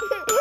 Hehehehe